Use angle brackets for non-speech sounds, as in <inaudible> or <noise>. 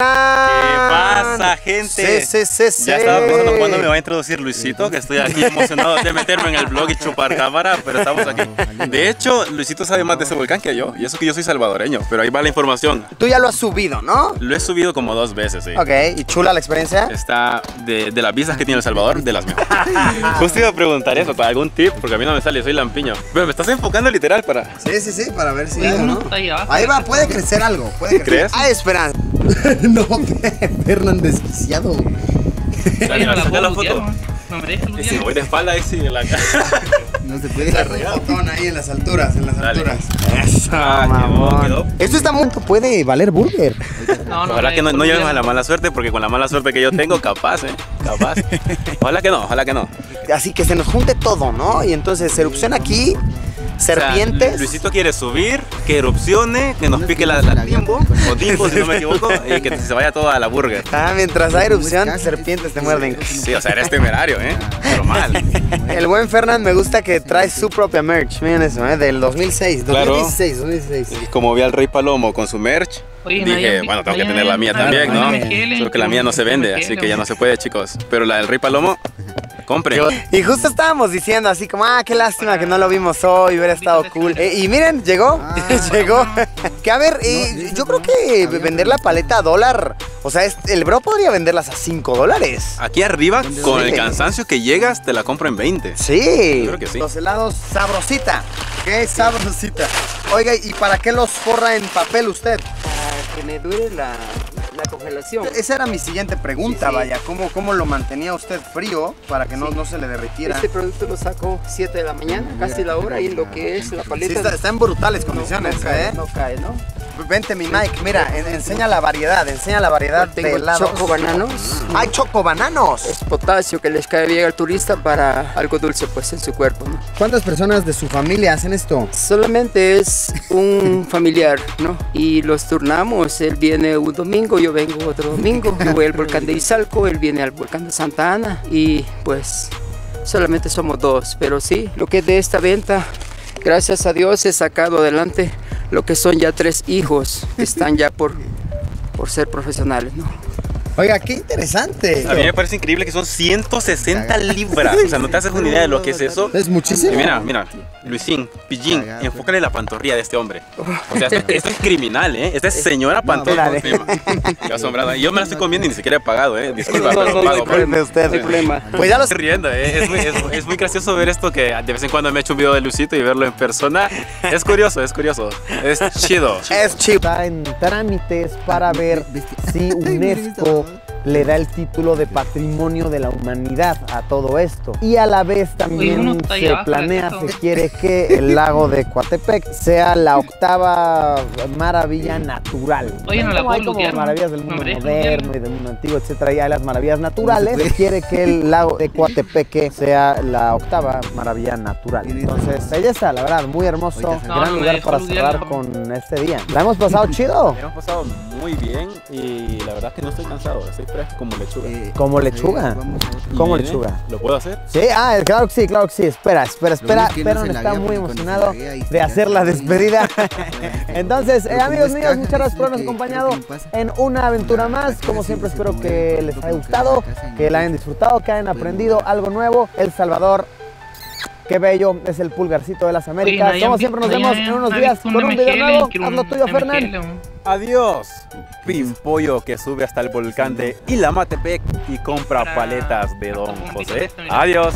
¿Qué pasa, gente? Sí, sí, sí, sí. Ya estaba pensando cuándo me va a introducir Luisito, que estoy aquí emocionado de meterme en el blog y chupar cámara, pero estamos aquí. De hecho, Luisito sabe más de ese volcán que yo, y eso que yo soy salvadoreño, pero ahí va la información. Tú ya lo has subido, ¿no? Lo he subido como dos veces, sí. Ok, ¿y chula la experiencia? Está de, de las visas que tiene El Salvador, de las mejores. <laughs> Justo iba a preguntar eso, para algún tip, porque a mí no me sale, soy lampiño. Pero me estás enfocando literal para... Sí, sí, sí, para ver si ahí va, puede crecer algo. Puede crecer. ¿Crees? Hay esperanza. <laughs> no, <laughs> Fernán desquiciado. Dale, no la la foto. ¿no? No me dejes Y si lutear. voy de espalda, ahí sí, en la cara. <laughs> No se puede dar botón ahí en las alturas, en las Dale. alturas. Eso, mamón. quedó. Esto está muy... puede valer burger. No, no, Ojalá no, que no, no a la mala suerte, porque con la mala suerte que yo tengo, capaz, ¿eh? Capaz. Ojalá que no, ojalá que no. Así que se nos junte todo, ¿no? Y entonces erupción aquí, O sea, serpientes. Luisito quiere subir, que erupcione, que nos pique la, la timbo, o timbo si no me equivoco, <laughs> y que se vaya toda la burger. Ah, mientras hay erupción, serpientes te muerden. Sí, o sea, eres temerario, ¿eh? Pero mal. <laughs> El buen Fernand me gusta que trae su propia merch. Miren eso, ¿eh? Del 2006. Claro. 2016, 2016. Y como vi al Rey Palomo con su merch, Oye, no dije, hay- bueno, tengo que no tener la mía no también, no ¿no? Solo que la mía no se vende, así que ya no se puede, chicos. Pero la del Rey Palomo, compre. Y justo estábamos diciendo así como, ah, qué lástima que no lo vimos hoy, hubiera estado cool. Eh, y miren, llegó, <laughs> llegó. que a ver, eh, yo creo que vender la paleta a dólar, o sea, es- el bro podría venderlas a 5 dólares. Aquí arriba, con el cansancio que llegas, te la compro en 20. Sí. Yo creo que sí. Los helados sabrosita. Qué sabrosita. Oiga, ¿y para qué los forra en papel usted? para que me dure la, la congelación. Esa era mi siguiente pregunta, Sí, sí. vaya. ¿Cómo, ¿Cómo lo mantenía usted frío para que no, no se le derritiera? Este producto lo saco 7 de la mañana, casi la hora, y lo que es la paleta está, está en brutales no- condiciones, no, cae, ¿eh? no cae, ¿no? Vente, mi Mike, mira, en- enseña la variedad, enseña la variedad de Tengo helados. choco bananos. ¡Hay choco bananos! Es potasio que les cae bien al turista para algo dulce pues en su cuerpo, ¿no? ¿Cuántas personas de su familia hacen esto? Solamente es un <laughs> familiar, ¿no? Y los turnamos, él viene un domingo, yo vengo otro domingo, yo voy al volcán de Izalco, él viene al volcán de Santa Ana y pues solamente somos dos, pero sí, lo que es de esta venta, gracias a Dios he sacado adelante lo que son ya tres hijos que <laughs> están ya por, por ser profesionales, ¿no? Oiga, qué interesante. A mí me parece increíble que son 160 libras. O sea, no te haces una idea de lo que es eso. Es muchísimo. Y mira, mira, Luisín, Pillín, enfócale la pantorrilla de este hombre. O sea, esto, <laughs> esto es criminal, ¿eh? Esta es señora pantorrilla. Qué asombrado. Y yo me la estoy comiendo y ni siquiera he pagado, ¿eh? Disculpa, No, no, no, pago. Pues. usted. No problema. Pues ya los Estoy riendo, ¿eh? Es muy, es, es muy gracioso ver esto que de vez en cuando me he hecho un video de Luisito y verlo en persona. Es curioso, es curioso. Es chido. es chip. Está en trámites para ver si UNESCO le da el título de Patrimonio de la Humanidad a todo esto. Y a la vez también se planea, se quiere que el lago de Coatepec sea la octava maravilla natural. Oye, no la Como hay como maravillas del mundo moderno y del mundo antiguo, etcétera, y hay las maravillas naturales. Se quiere que el <laughs> lago de Coatepeque sea la octava maravilla natural. Entonces, belleza, la verdad, muy hermoso. No, gran no me lugar para cerrar no. con este día. La hemos pasado chido. Hemos pasado muy bien y la verdad es que no estoy cansado. Estoy fresco como lechuga. Como lechuga. ¿Y Como lechuga. ¿Lo puedo hacer? Sí, ah, claro que sí, claro que sí. Espera, espera, espera. es que no Pero se está muy emocionado de hacer la despedida. <laughs> Entonces, eh, amigos míos, muchas gracias por habernos acompañado en una aventura más. Como siempre, espero que les haya gustado, que la hayan disfrutado, que hayan aprendido algo nuevo. El Salvador. Qué bello, es el pulgarcito de las Américas. Oye, no Como siempre, nos vemos en unos no días con un video nuevo. Haz lo tuyo, Fernán. Adiós, pimpollo que sube hasta el volcán de Ilamatepec y compra paletas de Don José. Adiós.